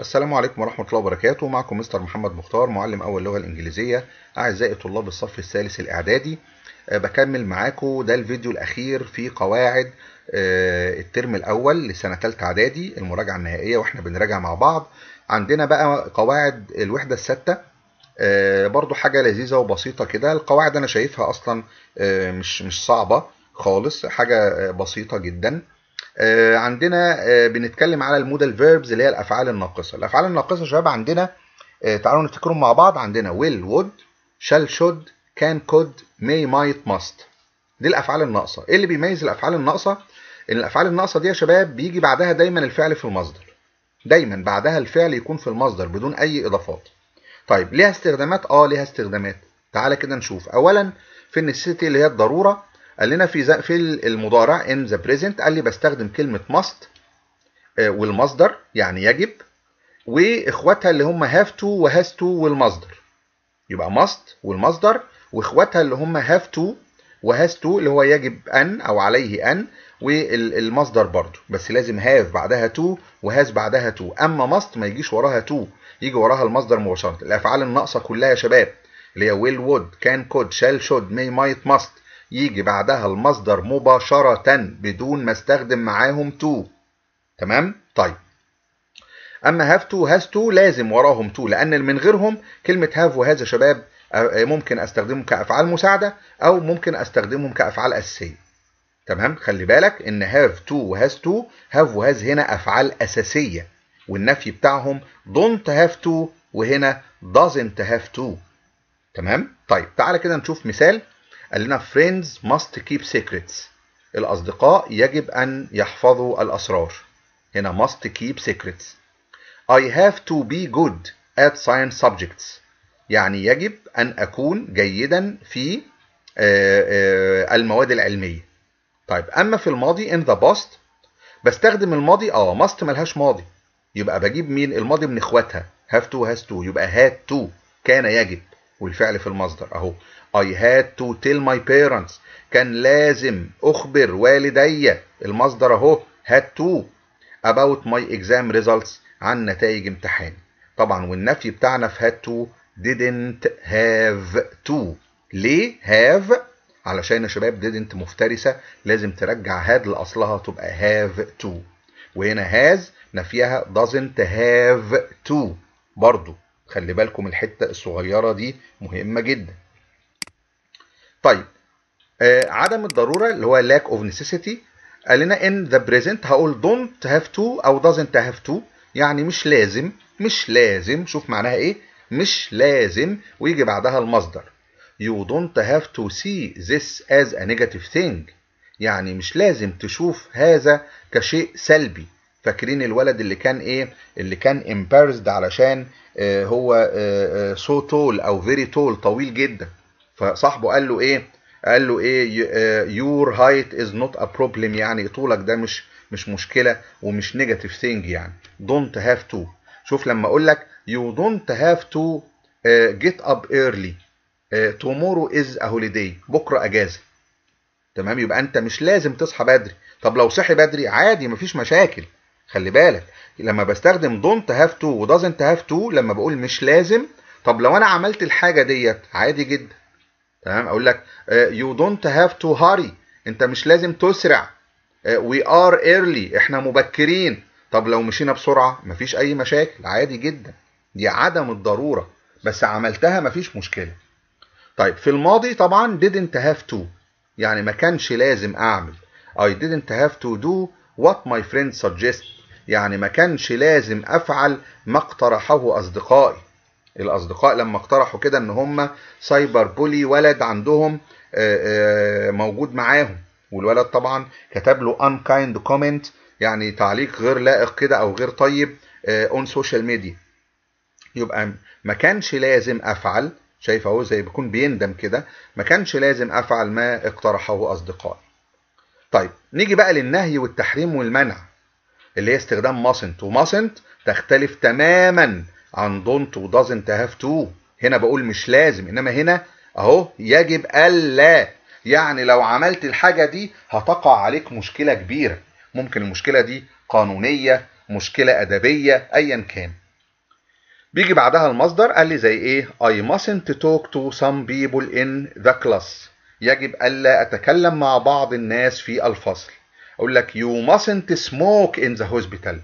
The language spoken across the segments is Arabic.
السلام عليكم ورحمة الله وبركاته. معكم مستر محمد مختار معلم أول لغة الإنجليزية أعزائي طلاب الصف الثالث الإعدادي. أه بكمل معاكم. ده الفيديو الأخير في قواعد أه الترم الأول لسنة تالتة إعدادي المراجعة النهائية وإحنا بنراجع مع بعض. عندنا بقى قواعد الوحدة الستة. أه برضو حاجة لذيذة وبسيطة كده. القواعد أنا شايفها أصلا مش مش صعبة خالص حاجة بسيطة جدا. آه عندنا آه بنتكلم على المودال فيربز اللي هي الأفعال الناقصة. الأفعال الناقصة شباب عندنا آه تعالوا نفتكرهم مع بعض. عندنا will would shall should can could may might must. دي الأفعال الناقصة. إيه اللي بيميز الأفعال الناقصة؟ إن الأفعال الناقصة دي يا شباب بيجي بعدها دايما الفعل في المصدر. دايما بعدها الفعل يكون في المصدر بدون أي إضافات. طيب ليها استخدامات؟ آه ليها استخدامات. تعالى كده نشوف. اولا في النسيتي اللي هي الضرورة قال لنا في في المضارع in the present قال لي بستخدم كلمة must والمصدر يعني يجب وإخواتها اللي هم have to و has to والمصدر. يبقى must والمصدر وإخواتها اللي هم have to و has to اللي هو يجب أن أو عليه أن والمصدر برضو. بس لازم have بعدها to و has بعدها to. أما must ما يجيش وراها to يجي وراها المصدر مباشرة. الأفعال الناقصة كلها يا شباب اللي هي will would can could shall should may might must. يجي بعدها المصدر مباشرة بدون ما استخدم معاهم to تمام؟ طيب. أما have to has to لازم وراهم to لأن من غيرهم كلمة have وهذا يا شباب ممكن استخدمهم كأفعال مساعدة أو ممكن أستخدمهم كأفعال أساسية. تمام؟ خلي بالك إن have to و has to have و has هنا أفعال أساسية والنفي بتاعهم don't have to وهنا doesn't have to. تمام؟ طيب تعالى كده نشوف مثال قال لنا friends must keep secrets. الأصدقاء يجب أن يحفظوا الأسرار. هنا must keep secrets. I have to be good at science subjects. يعني يجب أن أكون جيدا في المواد العلمية. طيب أما في الماضي in the past بستخدم الماضي؟ آه must ملهاش ماضي. يبقى بجيب مين؟ الماضي من إخواتها. Have to has to. يبقى had to كان يجب. والفعل في المصدر اهو. I had to tell my parents. كان لازم أخبر والدي. المصدر أهو. Had to. About my exam results عن نتائج امتحاني طبعا والنفي بتاعنا في had to didn't have to. ليه have علشان يا شباب didn't مفترسة. لازم ترجع had لأصلها تبقى have to. وهنا has نفيها doesn't have to. برضو. خلي بالكم الحتة الصغيرة دي مهمة جدا. طيب آه عدم الضرورة اللي هو lack of necessity قال لنا in the present هقول don't have to أو doesn't have to يعني مش لازم مش لازم شوف معناها إيه؟ مش لازم ويجي بعدها المصدر. You don't have to see this as a negative thing يعني مش لازم تشوف هذا كشيء سلبي. فاكرين الولد اللي كان إيه؟ اللي كان embarrassed علشان آه هو آه so tall أو very tall طويل جدا. فصاحبه قال له إيه؟ قال له إيه؟ Your height is not a problem. يعني طولك ده مش مش مشكلة ومش negative thing يعني. Don't have to. شوف لما أقول لك have to uh, get up early. uh, tomorrow is a holiday. بكرة أجازة. تمام؟ يبقى أنت مش لازم تصحى بدري. طب لو صحي بدري عادي مفيش مشاكل. خلي بالك لما بستخدم don't have to و doesn't have to لما بقول مش لازم طب لو أنا عملت الحاجة ديت عادي جدا. تمام؟ أقول لك you don't have to hurry. أنت مش لازم تسرع. we are early. إحنا مبكرين. طب لو مشينا بسرعة مفيش أي مشاكل. عادي جدا. دي عدم الضرورة. بس عملتها مفيش مشكلة. طيب في الماضي طبعا didn't have to. يعني ما كانش لازم أعمل. I didn't have to do what my friends suggest يعني ما كانش لازم أفعل ما اقترحه أصدقائي. الأصدقاء لما اقترحوا كده إن هم سايبر بولي ولد عندهم موجود معاهم. والولد طبعا كتب له unkind comment يعني تعليق غير لائق كده أو غير طيب on social media يبقى ما كانش لازم أفعل شايف أهو زي بيكون بيندم كده ما كانش لازم أفعل ما اقترحه أصدقائي. طيب نيجي بقى للنهي والتحريم والمنع. اللي هي استخدام mustn't. و mustn't تختلف تماما عن don't و doesn't have to. هنا بقول مش لازم إنما هنا أهو يجب ألا. يعني لو عملت الحاجة دي هتقع عليك مشكلة كبيرة. ممكن المشكلة دي قانونية مشكلة أدبية أيا كان. بيجي بعدها المصدر قال لي زي إيه؟ I mustn't talk to some people in the class. يجب ألا أتكلم مع بعض الناس في الفصل. أقول لك you mustn't smoke in the hospital.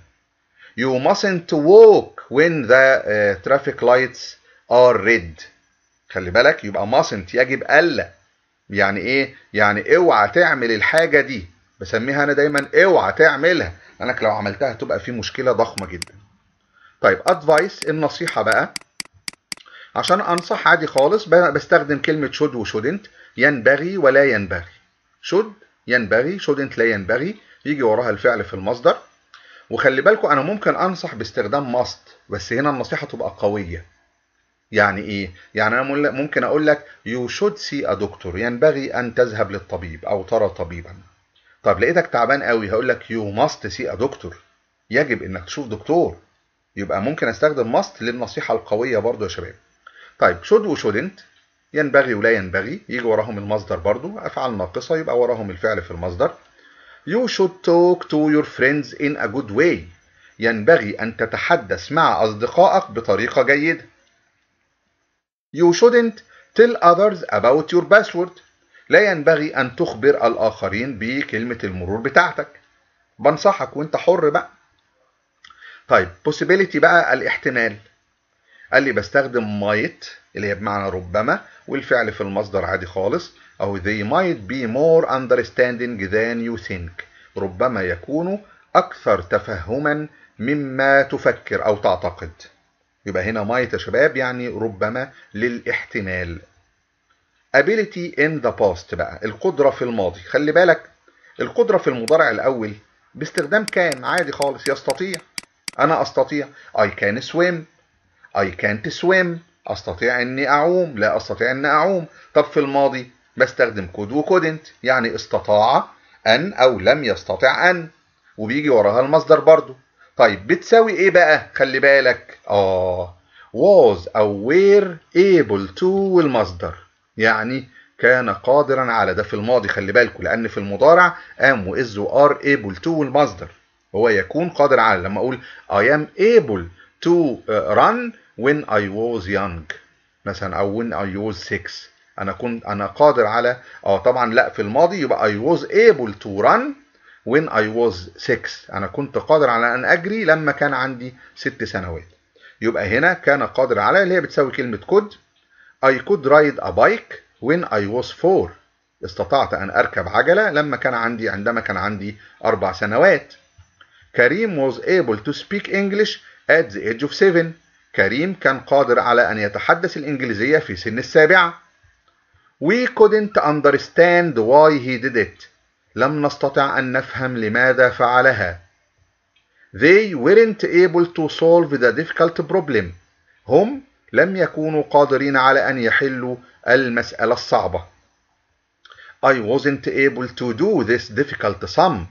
You mustn't walk when the uh, traffic lights are red. خلي بالك يبقى mustn't يجب ألا. يعني إيه؟ يعني اوعى تعمل الحاجة دي. بسميها أنا دايما اوعى تعملها. لأنك لو عملتها تبقى في مشكلة ضخمة جدا. طيب ادفايس النصيحة بقى. عشان أنصح عادي خالص بستخدم كلمة should و shouldn't ينبغي ولا ينبغي. should ينبغي shouldn't لا ينبغي يجي وراها الفعل في المصدر. وخلي بالكم أنا ممكن أنصح باستخدام must بس هنا النصيحة تبقى قوية. يعني إيه؟ يعني أنا ممكن أقول لك you should see a doctor. ينبغي أن تذهب للطبيب أو ترى طبيبا. طب لقيتك تعبان قوي هقول لك you must see a doctor. يجب إنك تشوف دكتور. يبقى ممكن أستخدم must للنصيحة القوية برضو يا شباب. طيب should و shouldn't ينبغي ولا ينبغي يجي وراهم المصدر برضو افعال ناقصة يبقى وراهم الفعل في المصدر you should talk to your friends in a good way ينبغي أن تتحدث مع أصدقائك بطريقة جيدة You shouldn't tell others about your password. لا ينبغي أن تخبر الآخرين بكلمة المرور بتاعتك. بنصحك وأنت حر بقى. طيب possibility بقى الاحتمال. قال لي بستخدم might اللي هي بمعنى ربما والفعل في المصدر عادي خالص. أو they might be more understanding than you think. ربما يكونوا أكثر تفهما مما تفكر أو تعتقد. يبقى هنا might يا شباب يعني ربما للاحتمال. Ability in the past بقى القدرة في الماضي. خلي بالك القدرة في المضارع الأول باستخدام كان عادي خالص يستطيع. أنا أستطيع. I can swim. I can't swim. أستطيع أني أعوم؟ لا أستطيع أن أعوم. طب في الماضي بستخدم could و couldn't يعني استطاع أن أو لم يستطع أن. وبيجي وراها المصدر برضو طيب بتساوي إيه بقى؟ خلي بالك. آه. was أو were able to والمصدر. يعني كان قادرا على ده في الماضي خلي بالكم لأن في المضارع am و is و are able to والمصدر. هو يكون قادر على لما أقول I am able to run when I was young. مثلا أو when I was six. أنا كنت أنا قادر على آه طبعا لا في الماضي يبقى I was able to run when I was six. أنا كنت قادر على أن أجري لما كان عندي ست سنوات. يبقى هنا كان قادر على اللي هي بتساوي كلمة could. I could ride a bike when I was four. استطعت أن أركب عجلة لما كان عندي عندما كان عندي أربع سنوات. كريم was able to speak English at the age of seven. كريم كان قادر على أن يتحدث الإنجليزية في سن السابعة We couldn't understand why he did it لم نستطع أن نفهم لماذا فعلها. They weren't able to solve the difficult problem. هم لم يكونوا قادرين على أن يحلوا المسألة الصعبة. I wasn't able to do this difficult sum.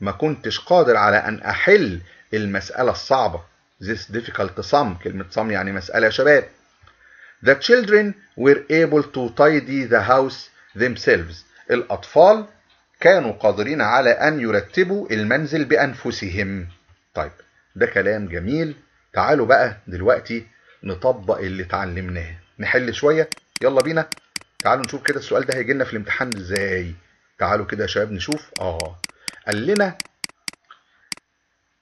ما كنتش قادر على أن أحل المسألة الصعبة. This difficult sum كلمة sum يعني مسألة شباب. The children were able to tidy the house themselves. الأطفال كانوا قادرين على أن يرتبوا المنزل بأنفسهم. طيب ده كلام جميل. تعالوا بقى دلوقتي نطبق اللي اتعلمناه. نحل شوية؟ يلا بينا. تعالوا نشوف كده السؤال ده هيجي لنا في الامتحان إزاي؟ تعالوا كده يا شباب نشوف. آه. قال لنا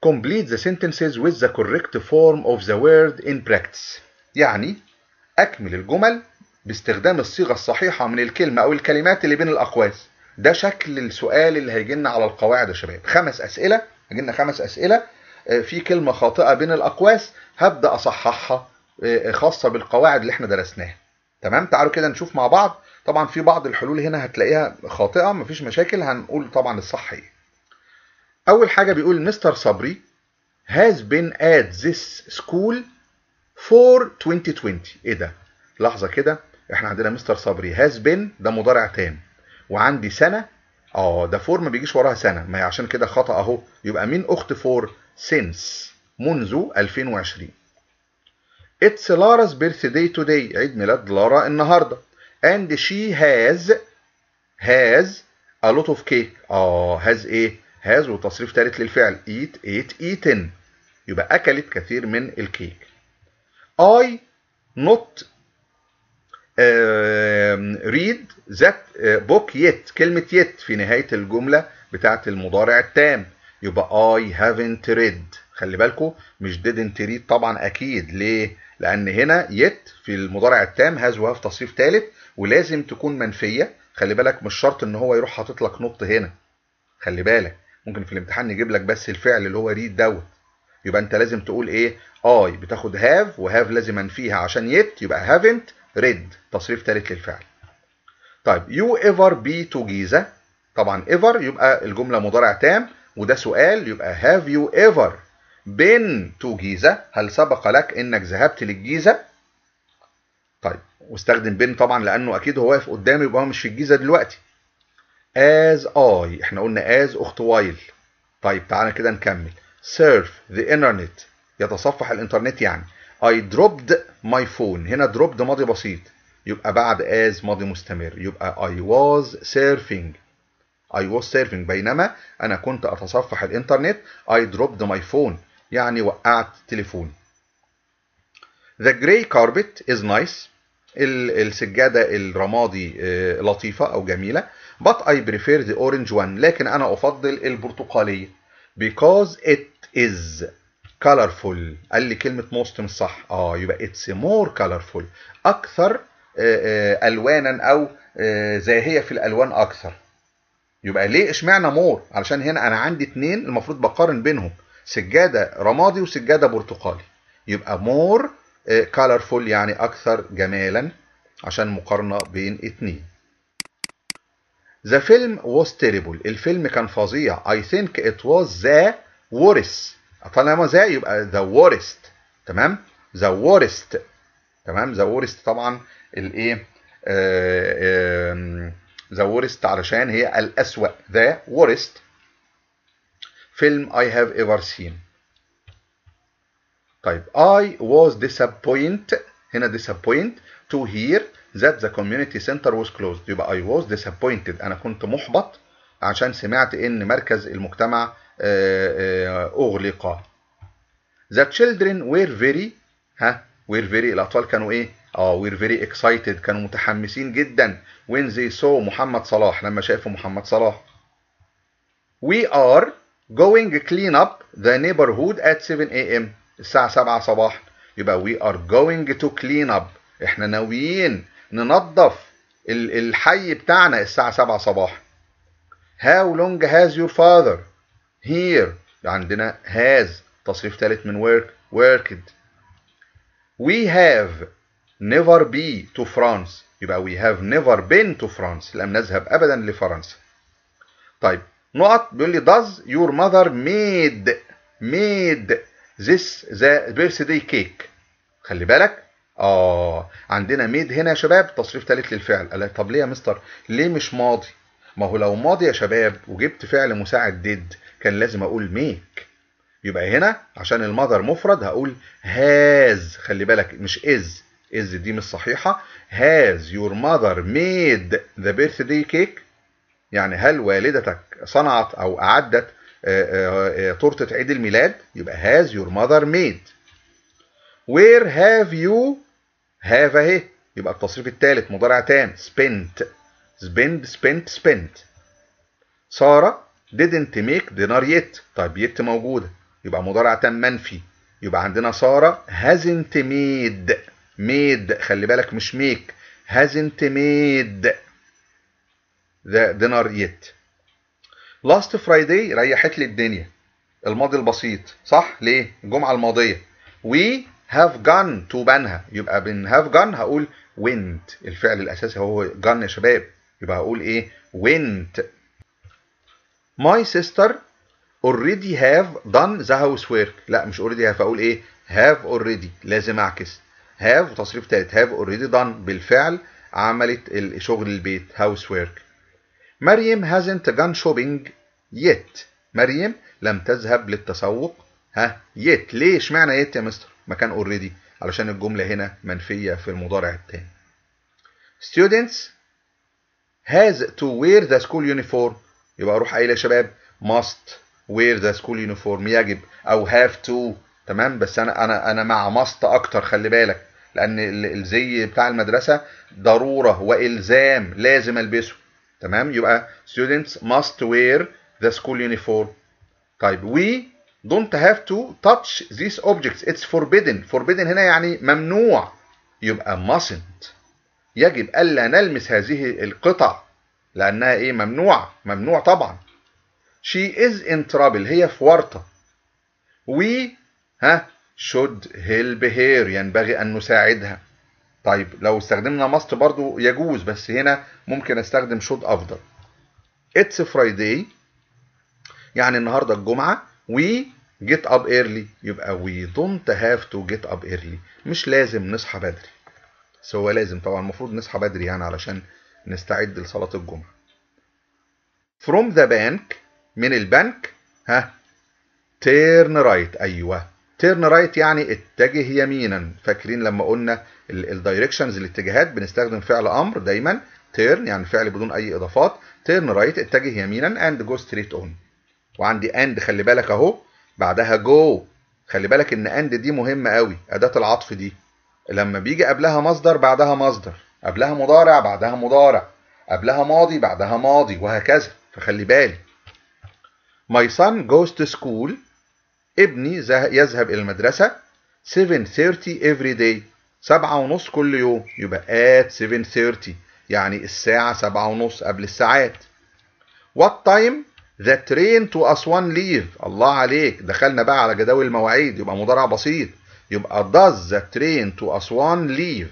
complete the sentences with the correct form of the word in practice. يعني أكمل الجمل باستخدام الصيغة الصحيحة من الكلمة أو الكلمات اللي بين الأقواس. ده شكل السؤال اللي هيجي لنا على القواعد يا شباب. خمس أسئلة. هيجي لنا خمس أسئلة. في كلمة خاطئة بين الأقواس. هبدأ أصححها خاصة بالقواعد اللي إحنا درسناها. تمام؟ تعالوا كده نشوف مع بعض. طبعا في بعض الحلول هنا هتلاقيها خاطئة مفيش مشاكل. هنقول طبعا الصح إيه. أول حاجة بيقول مستر صبري has been at this school for 2020 إيه ده؟ لحظة كده. إحنا عندنا مستر صبري has been ده مضارع تام. وعندي سنة. آه ده for ما بيجيش وراها سنة. ما هي عشان كده خطأ أهو. يبقى مين أخت for since منذ 2020 It's Lara's birthday today. عيد ميلاد لارا النهاردة. And she has has a lot of cake. آه has إيه؟ Has وتصريف ثالث للفعل. Eat ate eaten. يبقى أكلت كثير من الكيك. I not read that book yet. كلمة yet في نهاية الجملة بتاعت المضارع التام. يبقى I haven't read. خلي بالكم مش didn't read طبعا أكيد. ليه؟ لأن هنا yet في المضارع التام has وهاف تصريف ثالث ولازم تكون منفية. خلي بالك مش شرط إن هو يروح حاطط لك نط هنا. خلي بالك. ممكن في الامتحان يجيب لك بس الفعل اللي هو read دوت يبقى أنت لازم تقول إيه؟ I. بتاخد have وهاف لازم أنفيها عشان yet يبقى haven't read. تصريف ثالث للفعل. طيب you ever be to جيزة طبعا ever يبقى الجملة مضارع تام وده سؤال يبقى have you ever been to جيزة هل سبق لك إنك ذهبت للجيزة؟ طيب واستخدم been طبعا لأنه أكيد هو واقف قدامي يبقى هو مش في الجيزة دلوقتي. As I. إحنا قلنا as أخت while. طيب تعالى كده نكمل. Surf the internet. يتصفح الإنترنت يعني. I dropped my phone. هنا dropped ماضي بسيط. يبقى بعد as ماضي مستمر. يبقى I was surfing. I was surfing. بينما أنا كنت أتصفح الإنترنت I dropped my phone. يعني وقعت تليفوني The gray carpet is nice. السجادة الرمادي لطيفة أو جميلة. But I prefer the orange one. لكن أنا أفضل البرتقالية. Because it is colorful. قال لي كلمة most صح. آه يبقى it's more colorful. أكثر ألوانا أو زاهية في الألوان أكثر. يبقى ليه اشمعنى مور علشان هنا أنا عندي اتنين المفروض بقارن بينهم. سجادة رمادي وسجادة برتقالي. يبقى more colorful يعني أكثر جمالا. عشان مقارنة بين اتنين. The film was terrible الفيلم كان فظيع I think it was the worst طالما ذا يبقى the worst تمام the worst تمام the worst طبعا الايه the worst علشان هي الأسوأ the worst فيلم I have ever seen طيب I was disappointed هنا disappointed to hear that the community center was closed يبقى I was disappointed أنا كنت محبط عشان سمعت إن مركز المجتمع أغلق The children were very ها were very الأطفال كانوا إيه؟ آه were very excited كانوا متحمسين جدا when they saw محمد صلاح لما شافوا محمد صلاح We are going clean up the neighborhood at 7 a.m. الساعة 7 صباحا يبقى we are going to clean up إحنا ناويين ننظف الحي بتاعنا الساعة 7 صباحا How long has your father here عندنا has تصريف ثالث من work worked we have never be to France يبقى we have never been to France لم نذهب أبدا لفرنسا طيب نقط بيقول لي does your mother made made this the birthday cake خلي بالك آه عندنا made هنا يا شباب تصريف ثالث للفعل. قال طب ليه يا مستر؟ ليه مش ماضي؟ ما هو لو ماضي يا شباب وجبت فعل مساعد did كان لازم أقول make. يبقى هنا عشان المذر مفرد هقول has. خلي بالك مش is. is دي مش صحيحة. has your mother made the birthday cake. يعني هل والدتك صنعت أو أعدت تورتة عيد الميلاد؟ يبقى has your mother made. Where have you have اهي. يبقى التصريف الثالث مضارع تام spent. spend spent spent. سارة didn't make dinner yet. طيب yet موجودة. يبقى مضارع تام منفي. يبقى عندنا سارة hasn't made. made خلي بالك مش make. hasn't made the dinner yet. last Friday ريحت لي الدنيا. الماضي البسيط صح؟ ليه؟ الجمعة الماضية. we have gone to بنها يبقى بن have gone هقول went الفعل الأساسي هو gone يا شباب يبقى هقول إيه went my sister already have done the housework لا مش already have أقول إيه have already لازم اعكس have وتصريف تالت have already done بالفعل عملت شغل البيت housework مريم hasn't gone shopping yet مريم لم تذهب للتسوق ها yet ليه اشمعنى yet يا مستر مكان already علشان الجملة هنا منفية في المضارع التاني. Students has to wear the school uniform. يبقى أروح قايل يا شباب must wear the school uniform. يجب أو have to. تمام؟ بس أنا أنا أنا مع ماست أكتر خلي بالك. لأن الزي بتاع المدرسة ضرورة وإلزام لازم ألبسه. تمام؟ يبقى students must wear the school uniform. طيب we don't have to touch these objects. It's forbidden. Forbidden هنا يعني ممنوع. يبقى mustn't. يجب ألا نلمس هذه القطع. لأنها إيه؟ ممنوع. ممنوع طبعا. She is in trouble. هي في ورطة. We ها should help her. ينبغي أن نساعدها. طيب لو استخدمنا must برضو يجوز بس هنا ممكن أستخدم should أفضل. It's Friday. يعني النهارده الجمعة. We get up early. يبقى we don't have to get up early. مش لازم نصحى بدري. بس هو لازم طبعا المفروض نصحى بدري يعني علشان نستعد لصلاة الجمعة. From the bank من البنك ها turn right. أيوه. Turn right يعني اتجه يمينا. فاكرين لما قلنا الدايركشنز الاتجاهات بنستخدم فعل أمر دايما. Turn يعني فعل بدون أي إضافات. Turn right اتجه يمينا and go straight on. وعندي and خلي بالك اهو بعدها go. خلي بالك إن and دي مهمة قوي أداة العطف دي. لما بيجي قبلها مصدر بعدها مصدر. قبلها مضارع بعدها مضارع. قبلها ماضي بعدها ماضي وهكذا. فخلي بالي. My son goes to school. ابني يذهب إلى المدرسة 7:30 every day. سبعة ونص كل يوم. يبقى at 7:30 يعني الساعة سبعة ونص قبل الساعات. What time the train to أسوان leave. الله عليك. دخلنا بقى على جداول المواعيد. يبقى مضارع بسيط. يبقى does the train to أسوان leave.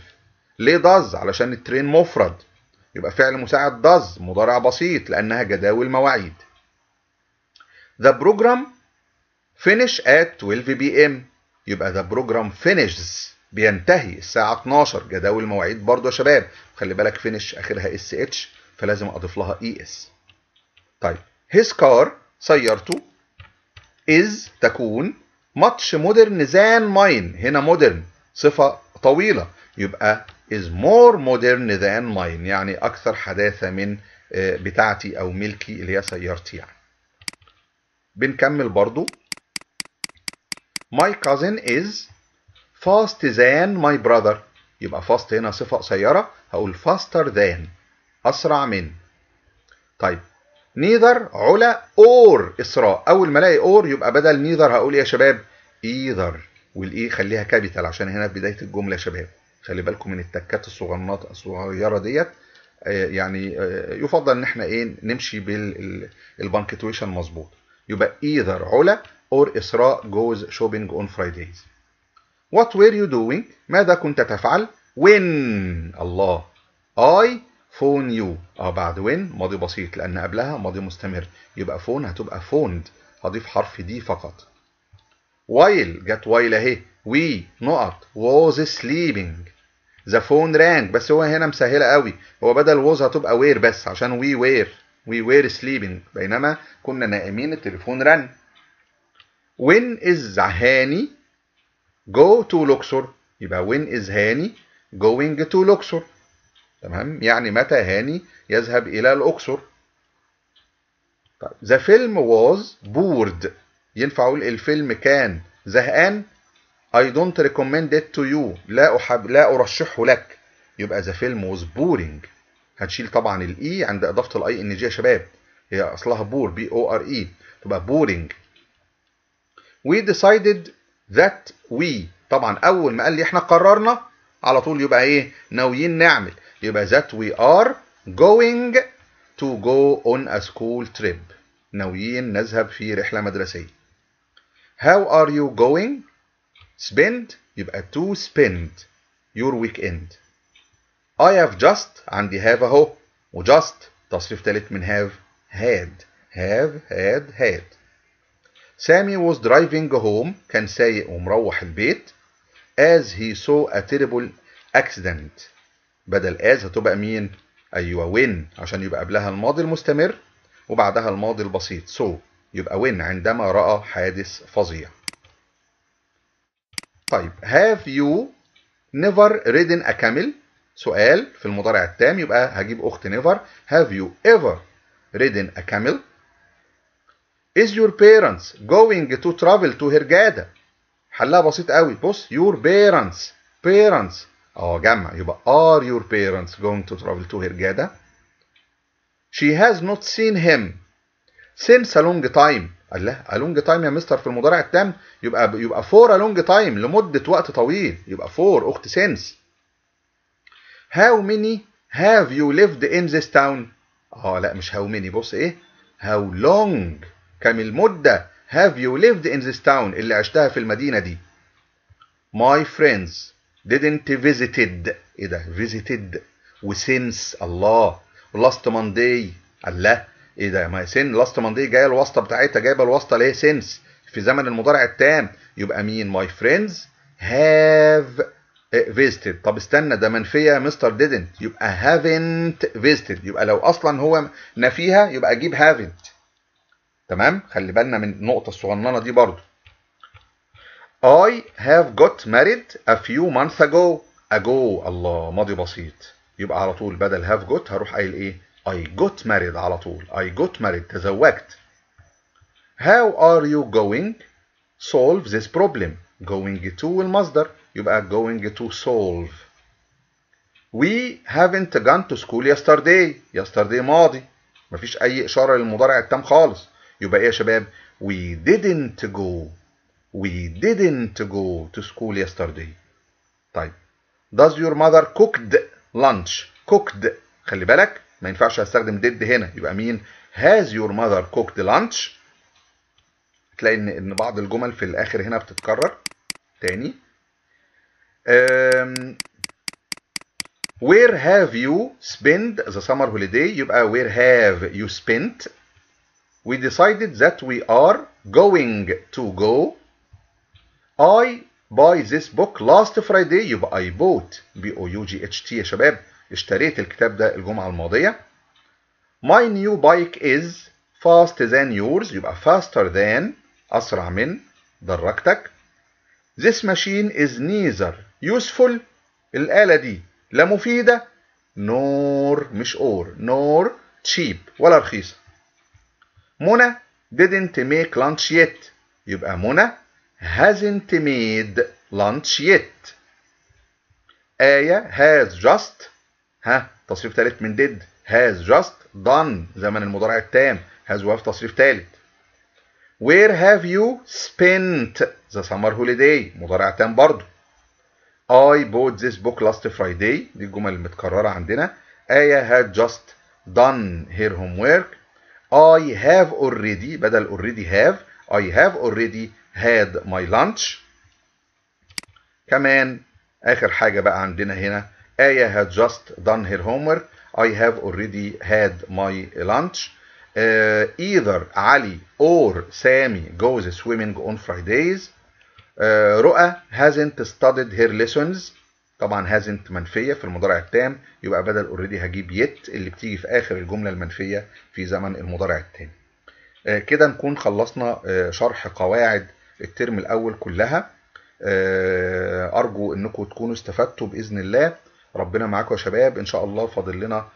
ليه does علشان ال train مفرد. يبقى فعل مساعد does. مضارع بسيط. لأنها جداول مواعيد The program finish at 12 p.m. يبقى the program finishes. بينتهي الساعة 12 جداول مواعيد برضو يا شباب. خلي بالك finish آخرها اس اتش فلازم أضيف لها es طيب. His car سيارته is تكون much modern than mine. هنا modern. صفة طويلة. يبقى is more modern than mine. يعني أكثر حداثة من بتاعتي أو ملكي اللي هي سيارتي يعني. بنكمل برضو. My cousin is fast than my brother. يبقى fast هنا صفة قصيرة. هقول faster than. أسرع من. طيب. Neither علا or إسراء. أول ما ألاقي or يبقى بدل neither هقول يا شباب either وال E خليها capital عشان هنا في بداية الجملة يا شباب. خلي بالكم من التكات الصغننات الصغيرة ديت. يعني يفضل إن إحنا إيه نمشي بال punctuation مظبوط. يبقى either علا or إسراء goes shopping on Fridays. What were you doing? ماذا كنت تفعل؟ When الله. I phone you آه بعد when ماضي بسيط لأن قبلها ماضي مستمر. يبقى phone هتبقى phoned هضيف حرف دي فقط. while جت while أهي. we نقط. was sleeping. the phone rang. بس هو هنا مسهلة قوي. هو بدل was هتبقى were بس عشان we were. we were sleeping. بينما كنا نائمين التليفون رن. when is هاني؟ go to Luxor. يبقى when is هاني؟ going to Luxor. تمام؟ يعني متى هاني يذهب إلى الأقصر؟ طيب the film was bored. ينفع أقول الفيلم كان زهقان؟ I don't recommend it to you. لا أحب لا أرشحه لك. يبقى the film was boring. هتشيل طبعا ال e عند إضافة ال ing يا شباب. هي أصلها bore b o r e تبقى boring. We decided that we. طبعا أول ما قال لي إحنا قررنا على طول يبقى إيه؟ ناويين نعمل. يبقى that we are going to go on a school trip ناويين نذهب في رحلة مدرسية how are you going spend يبقى to spend your weekend I have just عندي have اهو وجاست تصريف ثالث من have had have had had سامي was driving home كان سايق ومروح البيت as he saw a terrible accident بدل as هتبقى مين؟ أيوه when عشان يبقى قبلها الماضي المستمر وبعدها الماضي البسيط. So يبقى when عندما رأى حادث فظيع. طيب have you never ridden a camel سؤال في المضارع التام يبقى هجيب أخت never. Have you ever ridden a camel is your parents going to travel to هرجادة حلها بسيط قوي. بص your parents parents. آه جمع يبقى are your parents going to travel to هرجادة she has not seen him since a long time قال له a long time يا مستر في المضارع التام يبقى يبقى for a long time لمدة وقت طويل يبقى for أخت since how many have you lived in this town آه لا مش how many بص إيه how long كم المدة have you lived in this town اللي عشتها في المدينة دي my friends didn't visited. إيه ده? Visited وسنس الله last Monday. الله إيه ده? ما سن last Monday جاية الواسطة بتاعتها جايبة الواسطة ليه سنس في زمن المضارع التام. يبقى مين؟ My friends have visited. طب استنى ده منفية يا مستر didn't. يبقى haven't visited. يبقى لو أصلا هو نفيها يبقى أجيب haven't. تمام؟ خلي بالنا من النقطة الصغننة دي برضو. I have got married a few months ago ago الله ماضي بسيط يبقى على طول بدل have got هروح قايل ايه I got married على طول I got married تزوجت How are you going solve this problem going to المصدر يبقى going to solve We haven't gone to school yesterday yesterday ماضي مفيش أي إشارة للمضارع التام خالص يبقى إيه يا شباب We didn't go We didn't go to school yesterday طيب Does your mother cooked lunch cooked خلي بالك ما ينفعش استخدم did هنا يبقى مين Has your mother cooked lunch تلاقي ان ان بعض الجمل في الاخر هنا بتتكرر تاني um, Where have you spent the summer holiday يبقى where have you spent We decided that we are going to go I buy this book last Friday يبقى I bought B O U G H T يا شباب اشتريت الكتاب ده الجمعة الماضية My new bike is fast than yours يبقى faster than أسرع من دراجتك This machine is neither useful الآلة دي لا مفيدة nor مش or nor cheap ولا رخيصة منى didn't make lunch yet يبقى منى hasn't made lunch yet آية has just ها تصريف ثالث من did has just done زمن المضارع التام has وفي تصريف ثالث Where have you spent the summer holiday مضارع تام برضو I bought this book last Friday دي الجمل المتكررة عندنا آية had just done her homework I have already بدل already have I have already had my lunch. كمان آخر حاجة بقى عندنا هنا. آية had just done her homework. I have already had my lunch. Uh, either علي or سامي goes swimming on Fridays. Uh, رؤى hasn't studied her lessons. طبعا hasn't منفية في المضارع التام. يبقى بدل already هجيب yet اللي بتيجي في آخر الجملة المنفية في زمن المضارع التام. Uh, كده نكون خلصنا uh, شرح قواعد الترم الأول كلها. أرجو أنكم تكونوا استفدتوا بإذن الله. ربنا معاكم يا شباب. إن شاء الله فاضل لنا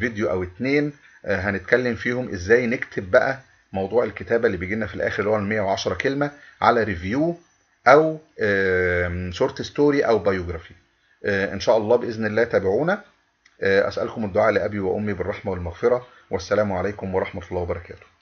فيديو أو اتنين. هنتكلم فيهم إزاي نكتب بقى موضوع الكتابة اللي بيجي لنا في الآخر اللي هو ال 110 كلمة على review أو short story أو biography إن شاء الله بإذن الله تابعونا. أسألكم الدعاء لأبي وأمي بالرحمة والمغفرة. والسلام عليكم ورحمة الله وبركاته.